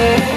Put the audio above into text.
Yeah.